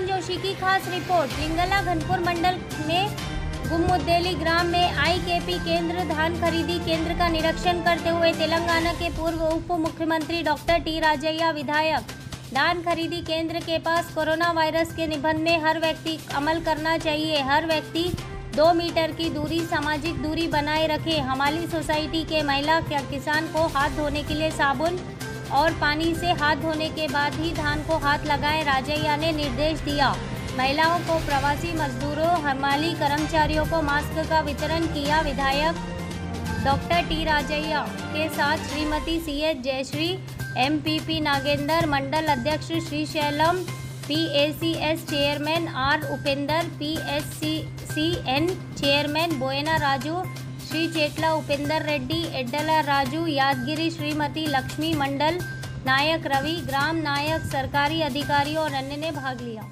जोशी की खास रिपोर्ट। लिंगला घनपुर मंडल में गुम्मुद्देली ग्राम में आईकेपी केंद्र धान खरीदी केंद्र का निरीक्षण करते हुए तेलंगाना के पूर्व उप मुख्यमंत्री डॉक्टर टी राजैया, विधायक, धान खरीदी केंद्र के पास कोरोना वायरस के निबंध में हर व्यक्ति अमल करना चाहिए। हर व्यक्ति दो मीटर की दूरी, सामाजिक दूरी बनाए रखे। हमारी सोसाइटी के महिला किसान को हाथ धोने के लिए साबुन और पानी से हाथ धोने के बाद ही धान को हाथ लगाए राजैया ने निर्देश दिया। महिलाओं को प्रवासी मजदूरों हमाली कर्मचारियों को मास्क का वितरण किया विधायक डॉक्टर टी राजैया। के साथ Shrimati C H Jayashree MPP Nagendra मंडल अध्यक्ष Shri Sailam PACS chairman R Upendra PSCCN chairman Boyina Raju Shri Chetla Upendra Reddy Eddala Raju Yadagiri Shrimati Lakshmi मंडल नायक रवि ग्राम नायक सरकारी अधिकारी और अन्य ने भाग लिया